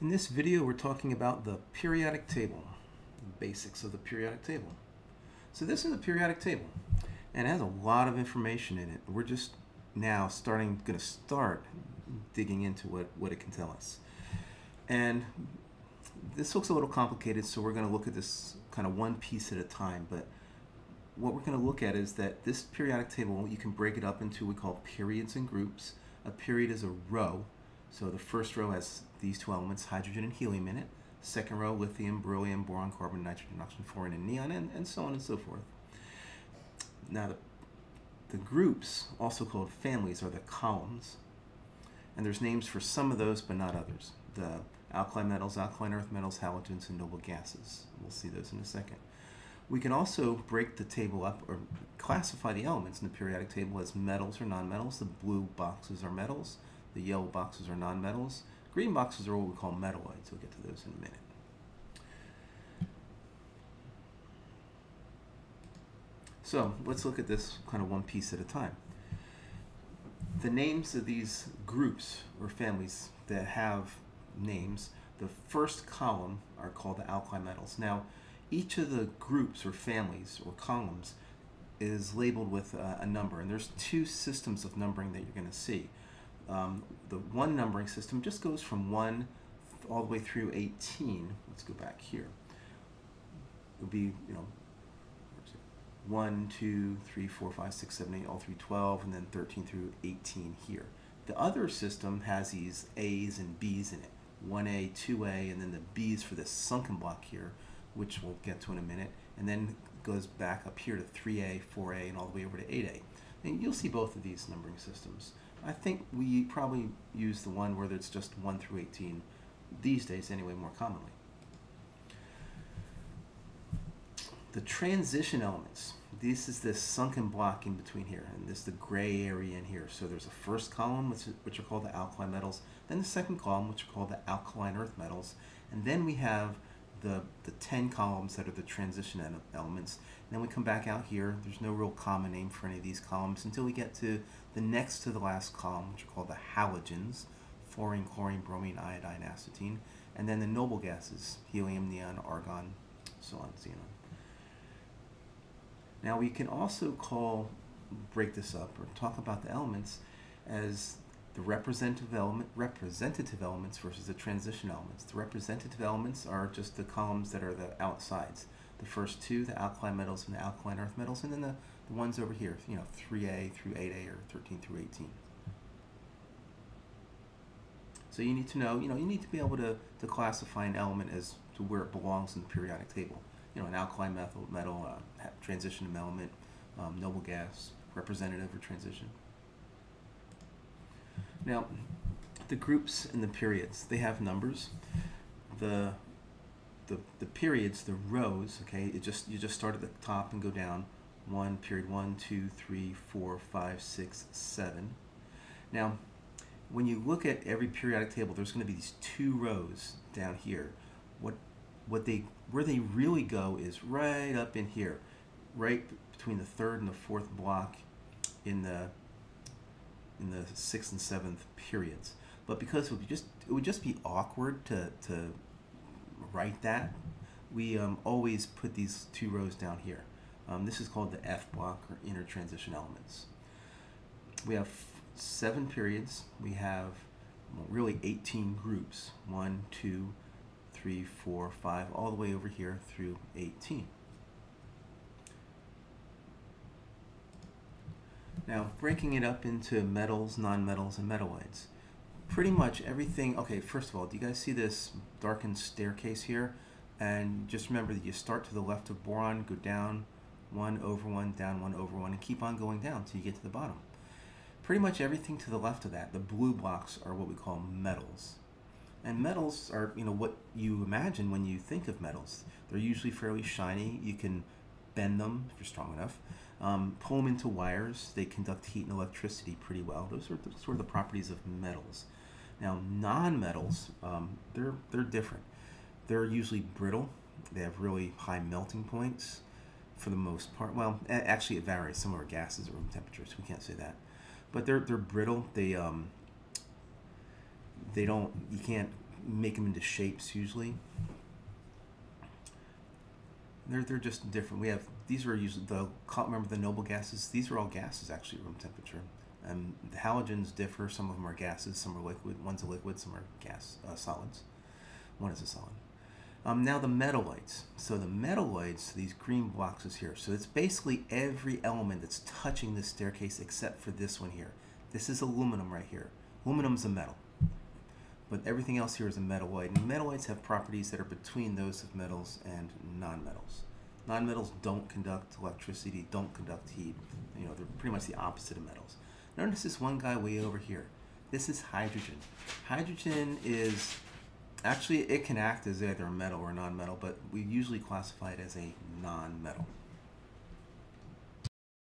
In this video, we're talking about the periodic table, the basics of the periodic table. So this is a periodic table, and it has a lot of information in it. We're just now starting, going to start digging into what, what it can tell us. And this looks a little complicated, so we're going to look at this kind of one piece at a time. But what we're going to look at is that this periodic table, you can break it up into what we call periods and groups. A period is a row, so the first row has these two elements, hydrogen and helium in it. Second row, lithium, beryllium, boron, carbon, nitrogen, oxygen, fluorine, and neon, and, and so on and so forth. Now, the, the groups, also called families, are the columns. And there's names for some of those, but not others. The alkali metals, alkaline earth metals, halogens, and noble gases. We'll see those in a second. We can also break the table up or classify the elements in the periodic table as metals or nonmetals. The blue boxes are metals, the yellow boxes are nonmetals. Green boxes are what we call metalloids. We'll get to those in a minute. So let's look at this kind of one piece at a time. The names of these groups or families that have names, the first column are called the alkali metals. Now, each of the groups or families or columns is labeled with a, a number, and there's two systems of numbering that you're going to see um, the one numbering system just goes from 1 all the way through 18. Let's go back here. It would be, you know, 1, 2, 3, 4, 5, 6, 7, 8, all through 12, and then 13 through 18 here. The other system has these A's and B's in it. 1A, 2A, and then the B's for this sunken block here, which we'll get to in a minute, and then goes back up here to 3A, 4A, and all the way over to 8A. And you'll see both of these numbering systems. I think we probably use the one where it's just 1 through 18 these days anyway more commonly. The transition elements. This is this sunken block in between here, and this is the gray area in here. So there's a first column, which, which are called the alkali metals, then the second column, which are called the alkaline earth metals, and then we have the, the 10 columns that are the transition elements. And then we come back out here. There's no real common name for any of these columns until we get to the next to the last column, which are called the halogens, fluorine, chlorine, bromine, iodine, astatine, and then the noble gases, helium, neon, argon, so on, xenon. Now we can also call, break this up, or talk about the elements as the representative element, representative elements versus the transition elements. The representative elements are just the columns that are the outsides. The first two, the alkali metals and the alkaline earth metals, and then the, the ones over here, you know, 3A through 8A or 13 through 18. So you need to know, you know, you need to be able to, to classify an element as to where it belongs in the periodic table. You know, an alkali metal, metal uh, transition element, um, noble gas, representative or transition. Now, the groups and the periods, they have numbers. The, the, the periods, the rows, okay, it just you just start at the top and go down. One, period one, two, three, four, five, six, seven. Now, when you look at every periodic table, there's going to be these two rows down here. What, what they, where they really go is right up in here, right between the third and the fourth block in the in the sixth and seventh periods. But because it would just it would just be awkward to, to write that, we um, always put these two rows down here. Um, this is called the F block or inner transition elements. We have seven periods. We have well, really 18 groups. One, two, three, four, five, all the way over here through 18. Now, breaking it up into metals, nonmetals, and metalloids. Pretty much everything, okay, first of all, do you guys see this darkened staircase here? And just remember that you start to the left of boron, go down one over one, down one over one, and keep on going down until you get to the bottom. Pretty much everything to the left of that, the blue blocks are what we call metals. And metals are, you know, what you imagine when you think of metals. They're usually fairly shiny. You can bend them if you're strong enough. Um, pull them into wires. They conduct heat and electricity pretty well. Those are the, sort of the properties of metals. Now, non-metals, um, they're, they're different. They're usually brittle. They have really high melting points for the most part. Well, actually it varies. Some are gases at room temperature, so we can't say that. But they're, they're brittle. They, um, they don't, you can't make them into shapes usually. They're, they're just different. We have these are usually the remember the noble gases. These are all gases actually at room temperature. And the halogens differ. Some of them are gases. Some are liquid. One's a liquid. Some are gas uh, solids. One is a solid. Um, now the metalloids. So the metalloids, these green boxes here. So it's basically every element that's touching this staircase except for this one here. This is aluminum right here. Aluminum's a metal. But everything else here is a metalloid. And metalloids have properties that are between those of metals and nonmetals. Nonmetals don't conduct electricity, don't conduct heat. You know, they're pretty much the opposite of metals. Notice this one guy way over here. This is hydrogen. Hydrogen is Actually, it can act as either a metal or a non-metal, but we usually classify it as a non-metal.